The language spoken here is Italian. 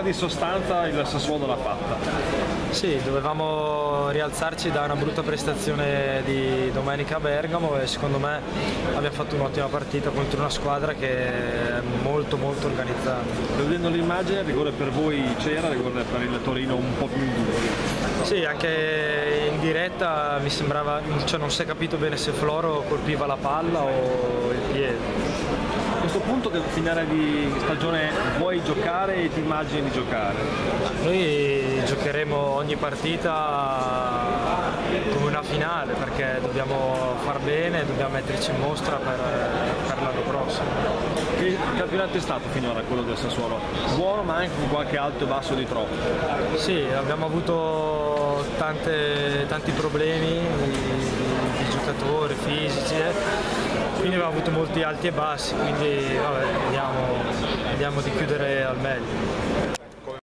sta di sostanza il Sassuolo l'ha fatta. Sì, dovevamo rialzarci da una brutta prestazione di domenica a Bergamo e secondo me abbiamo fatto un'ottima partita contro una squadra che è molto molto organizzata. Vedendo l'immagine, il rigore per voi c'era, il rigore per il Torino un po' più duro. Sì, anche in diretta mi sembrava, cioè non si è capito bene se Floro colpiva la palla o il piede punto del finale di stagione vuoi giocare e ti immagini di giocare? Noi giocheremo ogni partita come una finale perché dobbiamo far bene, dobbiamo metterci in mostra per, per l'anno prossimo. Che campionato è stato finora quello del Sassuolo? Buono ma anche con qualche alto e basso di troppo? Sì, abbiamo avuto tante, tanti problemi di, di giocatori fisici. Abbiamo avuto molti alti e bassi, quindi vabbè, vediamo, vediamo di chiudere al meglio.